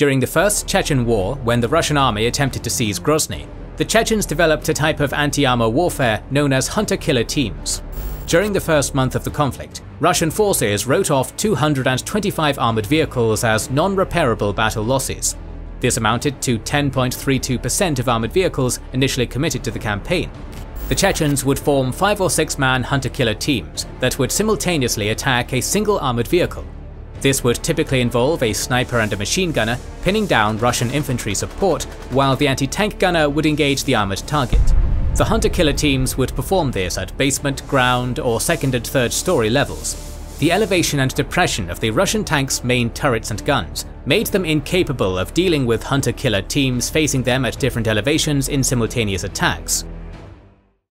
During the First Chechen War, when the Russian army attempted to seize Grozny, the Chechens developed a type of anti-armor warfare known as hunter-killer teams. During the first month of the conflict, Russian forces wrote off 225 armoured vehicles as non-repairable battle losses. This amounted to 10.32% of armoured vehicles initially committed to the campaign. The Chechens would form 5 or 6 man hunter-killer teams that would simultaneously attack a single armoured vehicle. This would typically involve a sniper and a machine gunner pinning down Russian infantry support, while the anti-tank gunner would engage the armoured target. The hunter-killer teams would perform this at basement, ground, or second and third story levels. The elevation and depression of the Russian tanks' main turrets and guns made them incapable of dealing with hunter-killer teams facing them at different elevations in simultaneous attacks.